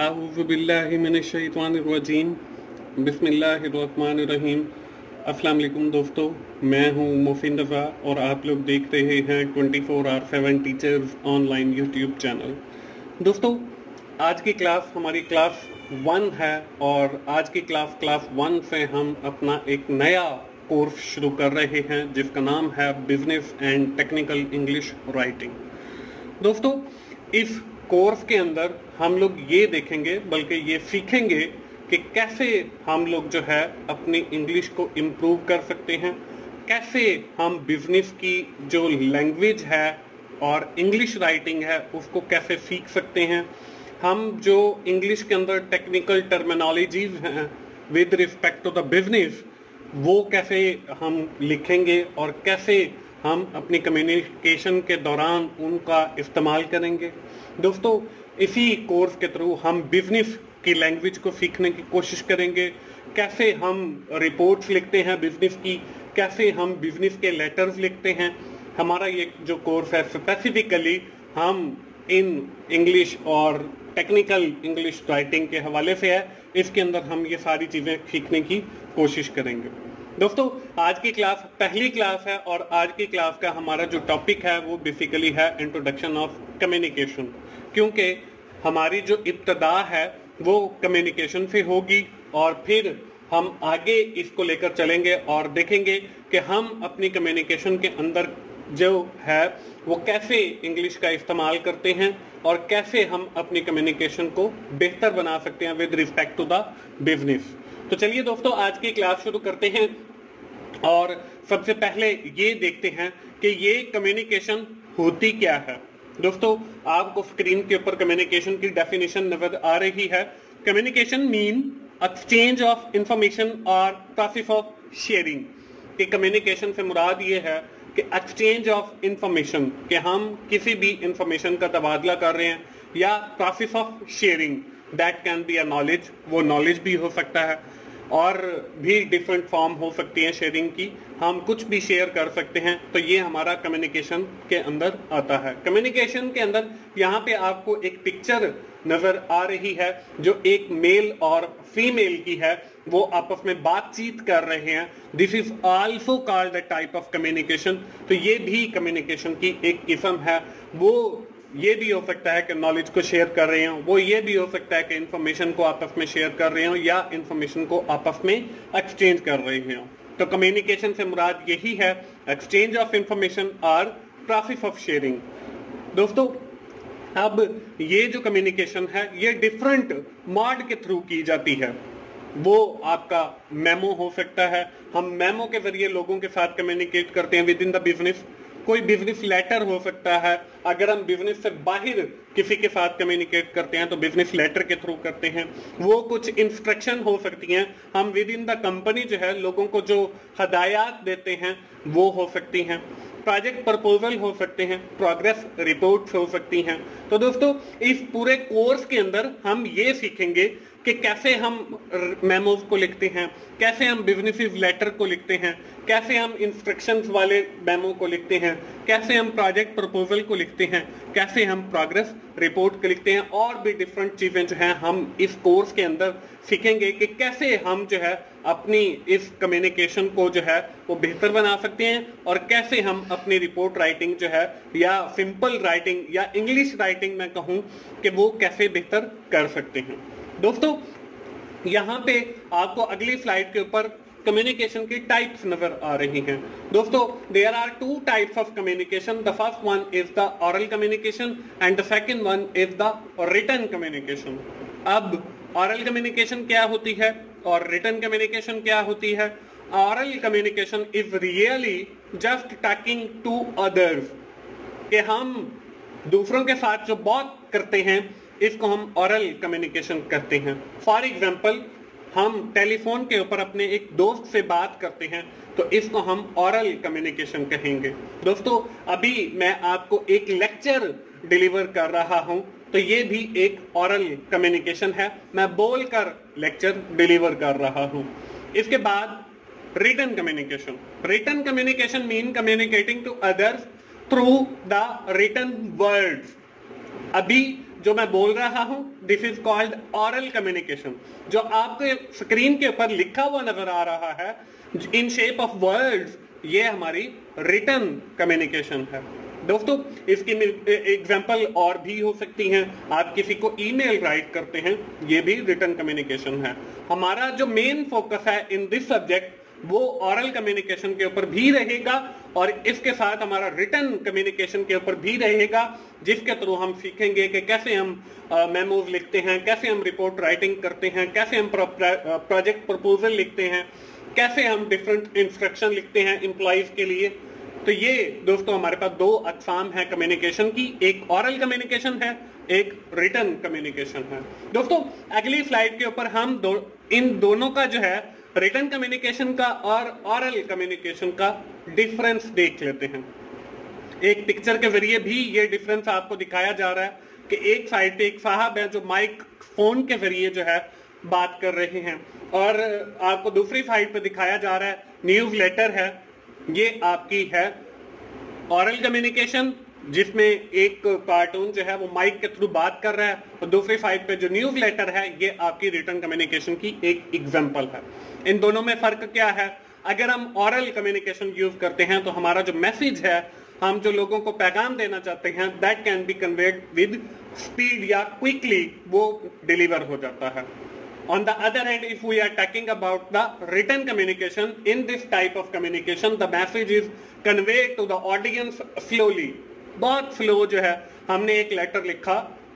आऊज़बिल्लिमिनशैतानिर्रजीम बिस्मिल्लाहिर्रहमानिर्रहीम अस्सलाम वालेकुम दोस्तों, मैं हूँ मोफिन रज़ा और आप लोग देख रहे हैं 24 four hour seven teachers online YouTube channel दोस्तों, आज की क्लास हमारी क्लास वन है और आज की क्लास क्लास वन से हम अपना एक नया कोर्स शुरू कर रहे हैं, जिसका नाम है business and technical English writing दोस्तों इस कोर्स के अंदर हम लोग ये देखेंगे, बल्कि ये सीखेंगे कि कैसे हम लोग जो है अपनी इंग्लिश को इम्प्रूव कर सकते हैं, कैसे हम बिज़नेस की जो लैंग्वेज है और इंग्लिश राइटिंग है, उसको कैसे सीख सकते हैं। हम जो इंग्लिश के अंदर टेक्निकल टर्मिनोलॉजीज हैं with respect to the business वो कैसे हम लिखेंगे और कैसे हम अपनी कम्युनिकेशन के दौरान उनका इस्तेमाल करेंगे। दोस्तों, इसी कोर्स के थ्रू हम बिज़नेस की लैंग्वेज को सीखने की कोशिश करेंगे। कैसे हम रिपोर्ट्स लिखते हैं बिज़नेस की? कैसे हम बिज़नेस के लेटर्स लिखते हैं? हमारा ये जो कोर्स है स्पेसिफिकली हम इन इंग्लिश और टेक्निकल इंग्लिश राइटिंग के हवाले से है। इसके अंदर हम ये सारी चीज़ें सीखने की कोशिश करेंगे। दोस्तों, आज की क्लास पहली क्लास है और आज की क्लास का हमारा जो टॉपिक है, वो बेसिकली है इंट्रोडक्शन ऑफ़ कम्युनिकेशन क्योंकि हमारी जो इब्तदा है, वो कम्युनिकेशन से होगी और फिर हम आगे इसको लेकर चलेंगे और देखेंगे कि हम अपनी कम्युनिकेशन के अंदर जो है, वो कैसे इंग्लिश का इस्तेमाल करते हैं और कैसे हम अपनी कम्युनिकेशन को बेहतर बना सकते हैं with respect to the business तो चलिए दोस्तों, आज की क्लास शुरू करते हैं। और सबसे पहले ये देखते हैं कि ये कम्युनिकेशन होती क्या है। दोस्तों, आपको स्क्रीन के ऊपर कम्युनिकेशन की डेफिनेशन नज़र आ रही है। Communication mean exchange of information और प्रोसेस ऑफ़ शेयरिंग कम्युनिकेशन से मुराद ये है कि एक्सचेंज ऑफ़ इंफॉर्मेशन कि हम किसी भी इंफॉर्मेशन का तबादला कर रहे हैं या process of sharing that can be a knowledge वो नॉलेज भी हो सकता है। और भी डिफरेंट फॉर्म हो सकती है शेयरिंग की। हम कुछ भी शेयर कर सकते हैं तो ये हमारा कम्युनिकेशन के अंदर आता है। कम्युनिकेशन के अंदर यहाँ पे आपको एक पिक्चर नज़र आ रही है, जो एक मेल और फीमेल की है। वो आपस में बातचीत कर रहे हैं। This is also called the type of communication तो ये भी कम्युनिकेशन की एक किस्म है। वो ये भी हो सकता है कि नॉलेज को शेयर कर रहे हो, वो ये भी हो सकता है कि इंफॉर्मेशन को आपस में शेयर कर रहे हो या इंफॉर्मेशन को आपस में एक्सचेंज कर रहे हो। तो कम्युनिकेशन से मुराद यही है एक्सचेंज ऑफ़ इंफॉर्मेशन और प्रोसेस ऑफ़ शेयरिंग दोस्तों, अब ये जो कम्युनिकेशन है, ये डिफरेंट मॉड के थ्रू की जाती है। वो आपका मेमो हो सकता है। हम मेमो के ज़रिए लोगों के साथ कम्युनिकेट करते हैं विद इन द बिज़नेस कोई बिज़नेस लेटर हो सकता है। अगर हम बिज़नेस से बाहर किसी के साथ कम्युनिकेट करते हैं तो बिज़नेस लेटर के थ्रू करते हैं। वो कुछ इंस्ट्रक्शन हो सकती हैं। हम विद इन द कंपनी जो है, लोगों को जो हदायत देते हैं, वो हो सकती हैं। प्रोजेक्ट प्रपोजल हो सकते हैं प्रोग्रेस रिपोर्ट्स हो सकती हैं। तो दोस्तों, इस पूरे कोर्स के अंदर हम ये सीखेंगे कि कैसे हम मेमोज को लिखते हैं, कैसे हम बिज़नेस लेटर को लिखते हैं, कैसे हम इंस्ट्रक्शंस वाले मेमो को लिखते हैं, कैसे हम प्रोजेक्ट प्रपोजल को लिखते हैं, कैसे हम प्रोग्रेस रिपोर्ट को लिखते हैं, और भी डिफरेंट चीज़ें जो हैं हम इस कोर्स के अंदर सीखेंगे कि कैसे हम जो है अपनी इस कम्युनिकेशन को जो है वो बेहतर बना सकते हैं, और कैसे हम अपनी रिपोर्ट राइटिंग जो है, या सिंपल राइटिंग या इंग्लिश राइटिंग में कहूँ कि वो कैसे बेहतर कर सकते हैं। दोस्तों, यहाँ पे आपको अगली स्लाइड के ऊपर कम्युनिकेशन की टाइप्स नज़र आ रही हैं। दोस्तों there are two types of communication the first one is the oral communication and the second one is the written communication अब ऑरल कम्युनिकेशन क्या होती है और रिटर्न कम्युनिकेशन क्या होती है? Oral communication is really just talking to others कि हम दूसरों के साथ जो बात करते हैं इसको हम ऑरल कम्युनिकेशन करते हैं। फॉर एग्ज़ाम्पल हम टेलीफोन के ऊपर अपने एक दोस्त से बात करते हैं तो इसको हम ऑरल कम्युनिकेशन कहेंगे। दोस्तों, अभी मैं आपको एक लेक्चर डिलीवर कर रहा हूँ तो ये भी एक ऑरल कम्युनिकेशन है। मैं बोलकर लेक्चर डिलीवर कर रहा हूँ। इसके बाद written communication written communication mean communicating to others through the written words अभी जो मैं बोल रहा हूँ this is called oral communication जो आपके स्क्रीन के ऊपर लिखा हुआ नज़र आ रहा है इन शेप ऑफ़ वर्ड्स ये हमारी रिटर्न कम्युनिकेशन है। दोस्तों, इसकी एग्ज़ाम्पल और भी हो सकती हैं। आप किसी को ईमेल राइट करते हैं, ये भी रिटर्न कम्युनिकेशन है। हमारा जो मेन फोकस है इन दिस सब्जेक्ट वो ऑरल कम्युनिकेशन के ऊपर भी रहेगा और इसके साथ हमारा रिटर्न कम्युनिकेशन के ऊपर भी रहेगा, जिसके थ्रू हम सीखेंगे कि कैसे हम मेमोज लिखते हैं, कैसे हम रिपोर्ट राइटिंग करते हैं, कैसे हम प्रोजेक्ट प्रपोजल लिखते हैं, कैसे हम डिफरेंट इंस्ट्रक्शन लिखते हैं इंप्लॉइज के लिए। तो ये, दोस्तों, हमारे पास दो अकसाम है कम्युनिकेशन की। एक ऑरल कम्युनिकेशन है, एक रिटर्न कम्युनिकेशन है। दोस्तों, अगली स्लाइड के ऊपर हम दो, इन दोनों का जो है रिटर्न कम्युनिकेशन का और ऑरल कम्युनिकेशन का डिफरेंस देख लेते हैं। एक पिक्चर के ज़रिए भी ये डिफरेंस आपको दिखाया जा रहा है कि एक साइड पे एक साहब है जो माइक फ़ोन के ज़रिए जो है बात कर रहे हैं। और आपको दूसरी साइड पे दिखाया जा रहा है न्यूज़ लेटर है, ये आपकी है। ऑरल कम्युनिकेशन जिसमें एक कार्टून जो है वो माइक के थ्रू बात कर रहा है और दूसरी साइड पे जो न्यूज़ लेटर है ये आपकी रिटर्न कम्युनिकेशन की एक एग्जांपल है। इन दोनों में फ़र्क क्या है? अगर हम ऑरल कम्युनिकेशन यूज़ करते हैं तो हमारा जो मैसेज है हम जो लोगों को पैगाम देना चाहते हैं that can be conveyed with speed या क्विकली वो डिलीवर हो जाता है। On the other hand, if we are talking about the written communication, in this type of communication, the message is conveyed to the audience slowly. बहुत slow जो है, हमने एक लेटर लिखा।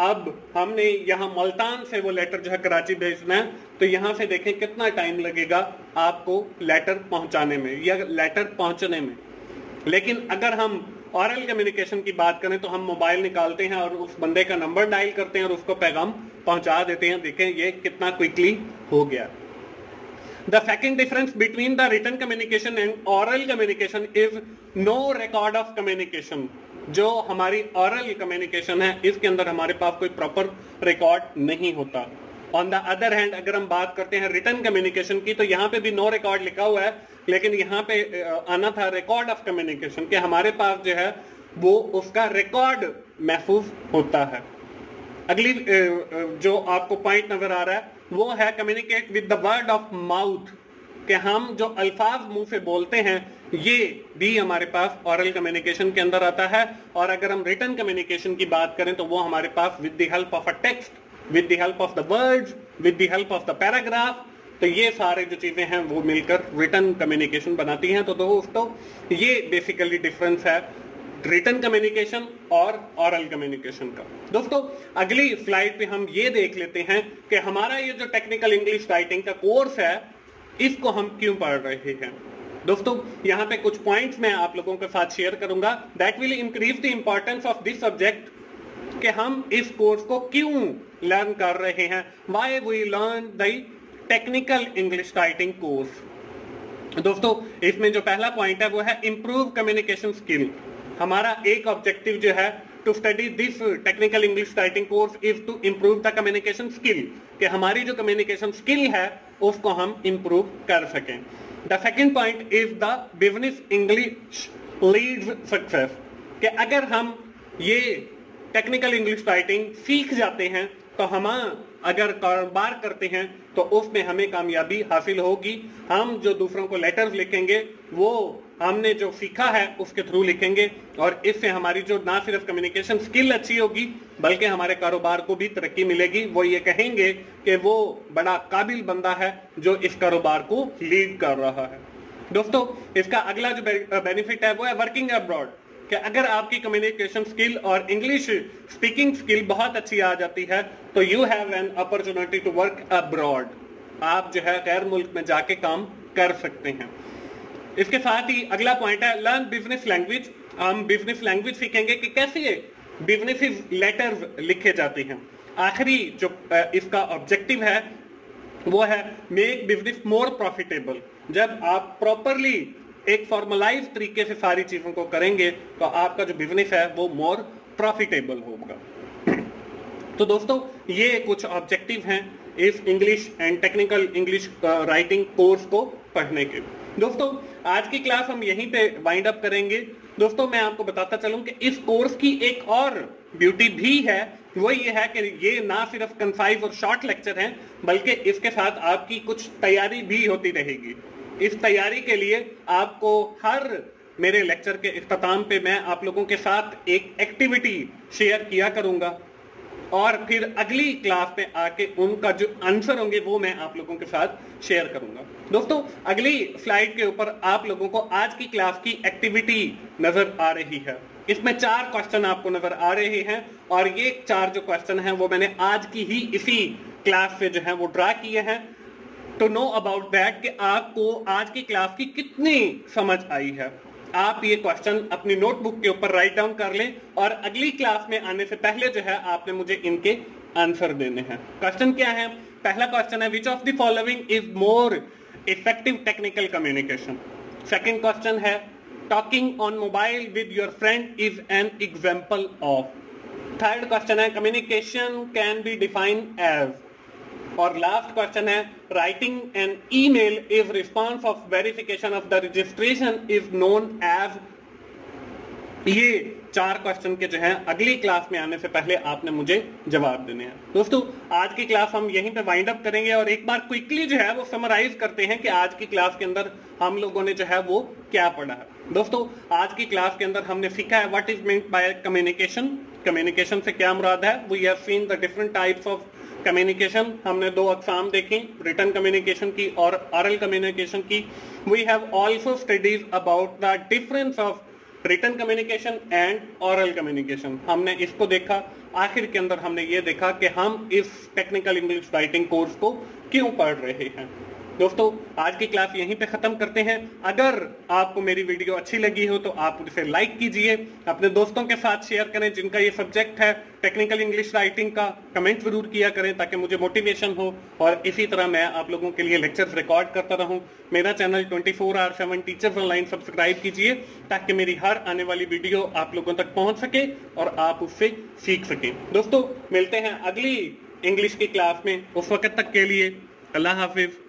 अब हमने यहाँ मुल्तान से वो लेटर जो है कराची भेजना है तो यहाँ से देखें कितना टाइम लगेगा आपको लेटर पहुँचाने में, या लेटर पहुँचने में। लेकिन अगर हम ऑरल कम्युनिकेशन की बात करें तो हम मोबाइल निकालते हैं और उस बंदे का नंबर डायल करते हैं और उसको पैगाम पहुँचा देते हैं। देखें ये कितना क्विकली हो गया। The second difference between the written communication and oral communication is no record of communication जो हमारी ऑरल कम्युनिकेशन है, इसके अंदर हमारे पास कोई प्रॉपर रिकॉर्ड नहीं होता। ऑन द अदर हैंड अगर हम बात करते हैं रिटर्न कम्युनिकेशन की तो यहाँ पे भी नो रिकॉर्ड लिखा हुआ है, लेकिन यहाँ पे आना था रिकॉर्ड ऑफ़ कम्युनिकेशन के हमारे पास जो है, वो उसका रिकॉर्ड महफूज होता है। अगली जो आपको पॉइंट नज़र आ रहा है, वो है communicate with the word of mouth कि हम जो अल्फाज मुँह से बोलते हैं ये भी हमारे पास ऑरल कम्युनिकेशन के अंदर आता है और अगर हम रिटर्न कम्युनिकेशन की बात करें तो वो हमारे पास with the help of a text with the help of the words with the help of the paragraph तो ये सारे जो चीज़ें हैं वो मिलकर रिटर्न कम्युनिकेशन बनाती हैं। तो दोस्तों, ये बेसिकली डिफरेंस है रिटर्न कम्युनिकेशन और ऑरल कम्युनिकेशन का। दोस्तों, अगली स्लाइड पे हम ये देख लेते हैं कि हमारा ये जो टेक्निकल इंग्लिश राइटिंग का कोर्स है, इसको हम क्यों पढ़ रहे हैं। दोस्तों, यहाँ पे कुछ पॉइंट्स मैं आप लोगों के साथ शेयर करूँगा। That will increase the importance of this subject कि हम इस कोर्स को क्यों लर्न कर रहे हैं? Why we learn the technical English writing course दोस्तों, इसमें जो पहला पॉइंट है, वो है इंप्रूव कम्युनिकेशन स्किल हमारा एक ऑब्जेक्टिव जो है to study this technical English writing course is to improve the communication skill कि हमारी जो कम्युनिकेशन स्किल है, उसको हम इंप्रूव कर सकें। The second point is the business English lead success कि अगर हम ये टेक्निकल इंग्लिश राइटिंग सीख जाते हैं तो हम, अगर कारोबार करते हैं तो उसमें हमें कामयाबी हासिल होगी। हम जो दूसरों को लेटर्स लिखेंगे, वो हमने जो सीखा है, उसके थ्रू लिखेंगे। और इससे हमारी जो ना सिर्फ़ कम्युनिकेशन स्किल अच्छी होगी, बल्कि हमारे कारोबार को भी तरक्की मिलेगी। वो ये कहेंगे कि वो बड़ा काबिल बंदा है, जो इस कारोबार को लीड कर रहा है। दोस्तों, इसका अगला जो बेनिफिट है, वो है वर्किंग अब्रॉड कि अगर आपकी कम्युनिकेशन स्किल और इंग्लिश स्पीकिंग स्किल बहुत अच्छी आ जाती है तो you have an opportunity to work abroad आप जो है गैर मुल्क में जाके काम कर सकते हैं। इसके साथ ही अगला पॉइंट है लर्न बिज़नेस लैंग्वेज हम बिज़नेस लैंग्वेज सीखेंगे कि कैसे बिज़नेस लेटर लिखे जाते हैं। आखिरी जो इसका ऑब्जेक्टिव है, वो है मेक बिज़नेस मोर प्रॉफिटेबल जब आप प्रॉपरली एक फॉर्मलाइज तरीके से सारी चीज़ों को करेंगे तो आपका जो बिज़नेस है, वो मोर प्रॉफिटेबल होगा। तो दोस्तों, ये कुछ ऑब्जेक्टिव हैं इस English and technical English writing course को पढ़ने के। दोस्तों आज की क्लास हम यहीं पे वाइंड अप करेंगे। दोस्तों, मैं आपको बताता चलूँ कि इस कोर्स की एक और ब्यूटी भी है। वो ये है कि ये ना सिर्फ़ कंसाइज और शॉर्ट लेक्चर हैं, बल्कि इसके साथ आपकी कुछ तैयारी भी होती रहेगी। इस तैयारी के लिए आपको हर मेरे लेक्चर के अख्ताम पे मैं आप लोगों के साथ एक एक्टिविटी शेयर किया करूँगा। और फिर अगली क्लास में आके उनका जो आंसर होंगे वो मैं आप लोगों के साथ शेयर करूँगा। दोस्तों, अगली स्लाइड के ऊपर आप लोगों को आज की क्लास की एक्टिविटी नज़र आ रही है। इसमें चार क्वेश्चन आपको नज़र आ रहे हैं और ये चार जो क्वेश्चन हैं वो मैंने आज की ही इसी क्लास से जो है वो ड्रा किए हैं। टू नो अबाउट दैट कि आपको आज की क्लास की कितनी समझ आई है। आप ये क्वेश्चन अपनी नोटबुक के ऊपर राइट डाउन कर लें और अगली क्लास में आने से पहले जो है आपने मुझे इनके आंसर देने हैं। क्वेश्चन क्या है? पहला क्वेश्चन है which of the following is more effective technical communication second question है talking on mobile with your friend is an example of third question है communication can be define as और last question है writing an email is response of verification of the registration is known as ये चार question के जो है, अगली class में आने से पहले आपने मुझे जवाब देने हैं। दोस्तों, आज की क्लास हम यहीं पे वाइंड अप करेंगे और एक बार क्विकली जो है वो समराइज करते हैं कि आज की क्लास के अंदर हम लोगों ने जो है वो क्या पढ़ा है। दोस्तों, आज की क्लास के अंदर हमने सीखा है what is mean by communication communication से क्या मुराद है? We have seen the different types of communication हमने दो अकसाम देखी रिटर्न कम्युनिकेशन की और ऑरल कम्युनिकेशन की। We have also studies about the difference of written communication and oral communication हमने इसको देखा, आखिर के अंदर हमने ये देखा कि हम इस टेक्निकल इंग्लिश राइटिंग कोर्स को क्यों पढ़ रहे हैं। दोस्तों, आज की क्लास यहीं पे खत्म करते हैं। अगर आपको मेरी वीडियो अच्छी लगी हो तो आप उसे लाइक कीजिए। अपने दोस्तों के साथ शेयर करें, जिनका ये सब्जेक्ट है टेक्निकल इंग्लिश राइटिंग का। कमेंट ज़रूर किया करें, ताकि मुझे मोटिवेशन हो। और इसी तरह मैं आप लोगों के लिए लेक्चर्स रिकॉर्ड करता रहूँ। मेरा channel twenty four hour seven teachers online subscribe कीजिए, ताकि मेरी हर आने वाली वीडियो आप लोगों तक पहुँच सके और आप उससे सीख सके। दोस्तों, मिलते हैं अगली इंग्लिश की क्लास में, उस वक्त तक के लिए, अल्लाह हाफिज।